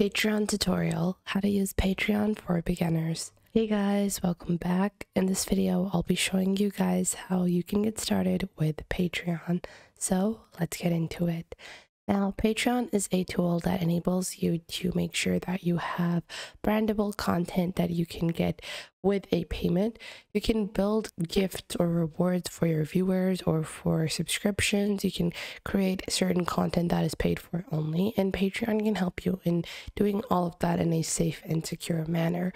Patreon tutorial, how to use Patreon for beginners. Hey guys, welcome back. In this video, I'll be showing you guys how you can get started with Patreon. So let's get into it. Now, Patreon is a tool that enables you to make sure that you have brandable content that you can get with a payment. You can build gifts or rewards for your viewers or for subscriptions. You can create certain content that is paid for only, and Patreon can help you in doing all of that in a safe and secure manner.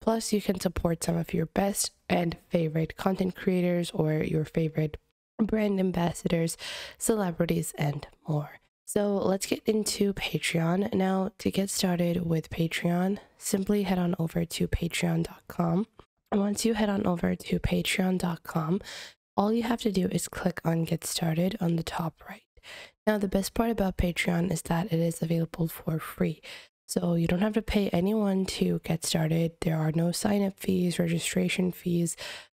Plus, you can support some of your best and favorite content creators or your favorite brand ambassadors, celebrities, and more. So let's get into Patreon. Now, to get started with Patreon, simply head on over to patreon.com. Once you head on over to patreon.com, all you have to do is click on Get Started on the top right. Now, the best part about Patreon is that it is available for free. So you don't have to pay anyone to get started. There are no sign up fees, registration fees,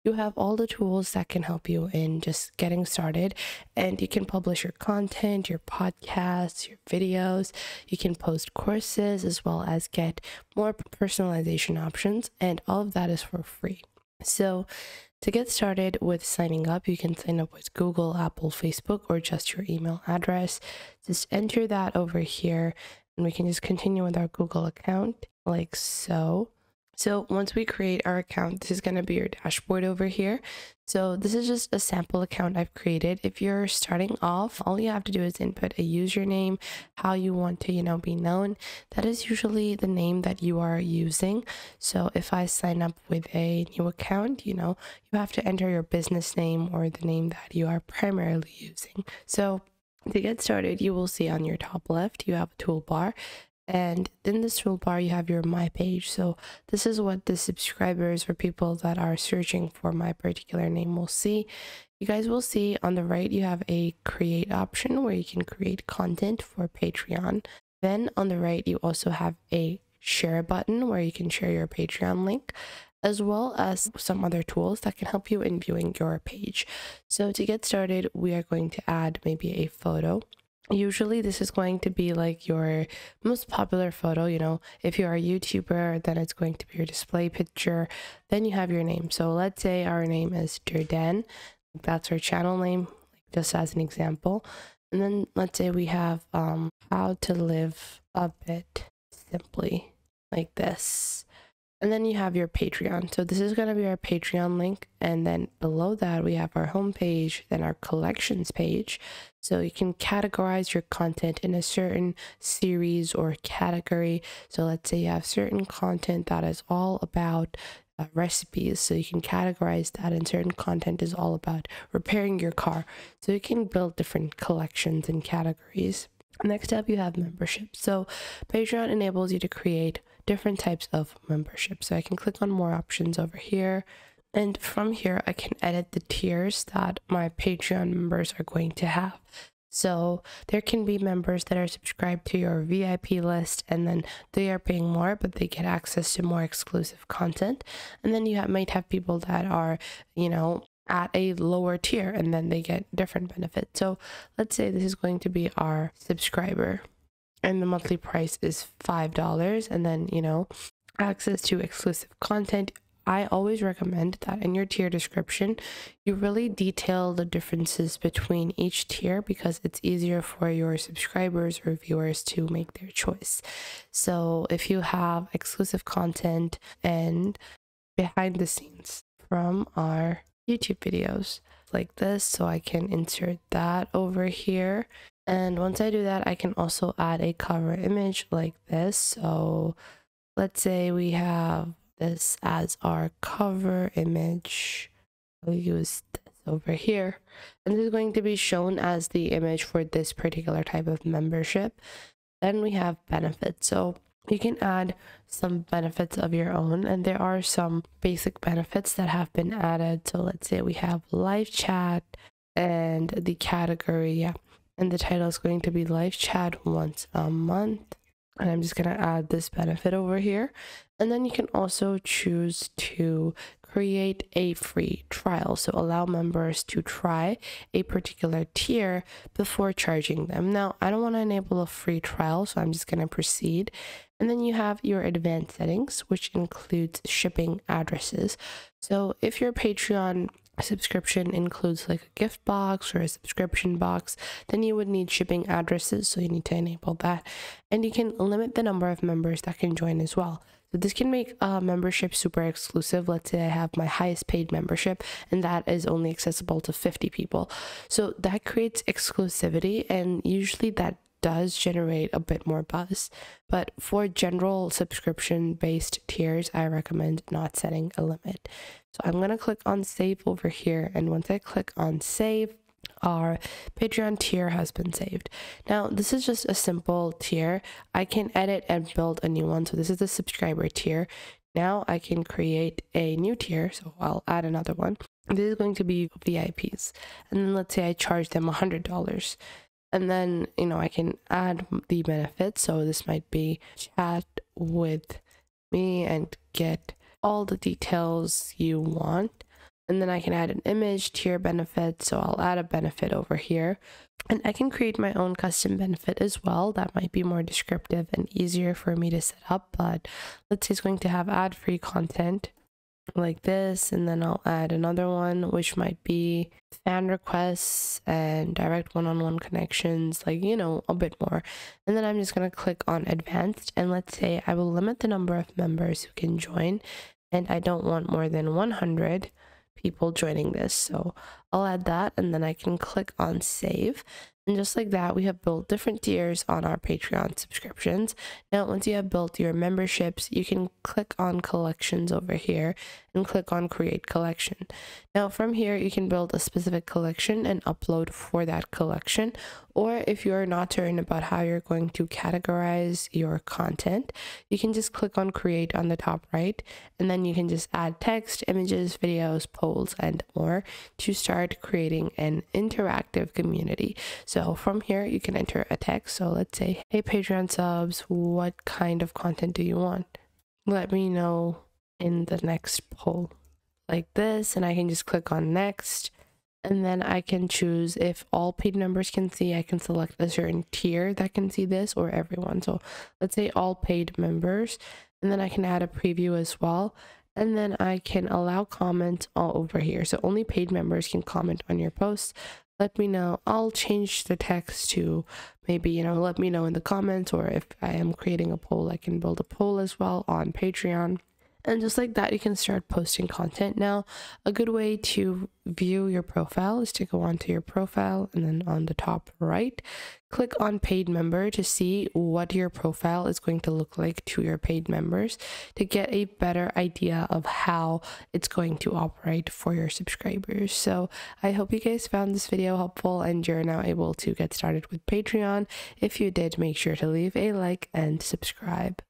you have all the tools that can help you in just getting started and you can publish your content your podcasts your videos you can post courses as well as get more personalization options and all of that is for free so to get started with signing up, you can sign up with Google, Apple, Facebook, or just your email address. Just enter that over here, and we can just continue with our Google account like so. So once we create our account, this is going to be your dashboard over here. So this is just a sample account I've created. If you're starting off, all you have to do is input a username, how you want to, you know, be known. That is usually the name that you are using. So if I sign up with a new account, you know, you have to enter your business name or the name that you are primarily using. So to get started, you will see on your top left, you have a toolbar and in this toolbar you have your my page. So this is what the subscribers or people that are searching for my particular name will see. You guys will see on the right you have a create option where you can create content for patreon. Then on the right you also have a share button where you can share your patreon link as well as some other tools that can help you in viewing your page. So to get started we are going to add maybe a photo usually this is going to be like your most popular photo you know? If you're a youtuber then it's going to be your display picture. Then you have your name. So let's say our name is Durden that's our channel name just as an example. And then let's say we have um how to live a bit simply like this and then you have your Patreon. So this is going to be our Patreon link. And then below that, we have our homepage, then our collections page. So you can categorize your content in a certain series or category. So let's say you have certain content that is all about uh, recipes. So you can categorize that, and certain content is all about repairing your car. So you can build different collections and categories. Next up, you have membership. So Patreon enables you to create different types of membership. So I can click on more options over here. And from here, I can edit the tiers that my Patreon members are going to have. So there can be members that are subscribed to your VIP list and then they are paying more, but they get access to more exclusive content. And then you have, might have people that are, you know, at a lower tier and then they get different benefits. So let's say this is going to be our subscriber and the monthly price is $5 and then, you know, access to exclusive content. I always recommend that in your tier description, you really detail the differences between each tier because it's easier for your subscribers or viewers to make their choice. So, if you have exclusive content and behind the scenes from our YouTube videos like this, so I can insert that over here and once I do that, I can also add a cover image like this. So let's say we have this as our cover image. I'll use this over here. And this is going to be shown as the image for this particular type of membership. Then we have benefits. So you can add some benefits of your own and there are some basic benefits that have been added so let's say we have live chat and the category yeah and the title is going to be live chat once a month and I'm just going to add this benefit over here. And then you can also choose to create a free trial. So allow members to try a particular tier before charging them. Now, I don't want to enable a free trial, so I'm just going to proceed. And then you have your advanced settings, which includes shipping addresses. So if your Patreon subscription includes like a gift box or a subscription box, then you would need shipping addresses. So you need to enable that. And you can limit the number of members that can join as well. So this can make a membership super exclusive. Let's say I have my highest paid membership and that is only accessible to 50 people. So that creates exclusivity and usually that does generate a bit more buzz. But for general subscription based tiers, I recommend not setting a limit. So I'm going to click on save over here. And once I click on save, our Patreon tier has been saved. Now, this is just a simple tier. I can edit and build a new one. So this is the subscriber tier. Now I can create a new tier. So I'll add another one. This is going to be VIPs. And then let's say I charge them $100 and then you know i can add the benefits. So this might be chat with me and get all the details you want. And then i can add an image to your benefit so i'll add a benefit over here. And i can create my own custom benefit as well. That might be more descriptive and easier for me to set up but let's say it's going to have ad free content like this and then I'll add another one which might be fan requests and direct one-on-one connections like you know a bit more. And then I'm just going to click on advanced and let's say I will limit the number of members who can join and I don't want more than 100 people joining this. So I'll add that and then I can click on save and just like that, we have built different tiers on our Patreon subscriptions. Now, once you have built your memberships, you can click on collections over here and click on create collection. Now, from here, you can build a specific collection and upload for that collection. Or if you're not certain about how you're going to categorize your content, you can just click on create on the top right, and then you can just add text, images, videos, polls, and more to start creating an interactive community. So so from here, you can enter a text. So let's say, hey, Patreon subs, what kind of content do you want? Let me know in the next poll like this. And I can just click on next. And then I can choose if all paid members can see, I can select a certain tier that can see this or everyone. So let's say all paid members. And then I can add a preview as well and then I can allow comments all over here. So only paid members can comment on your posts let me know. I'll change the text to maybe, you know, let me know in the comments, or if I am creating a poll, I can build a poll as well on Patreon. And just like that, you can start posting content. Now, a good way to view your profile is to go onto your profile and then on the top right, click on paid member to see what your profile is going to look like to your paid members to get a better idea of how it's going to operate for your subscribers. So I hope you guys found this video helpful and you're now able to get started with Patreon. If you did, make sure to leave a like and subscribe.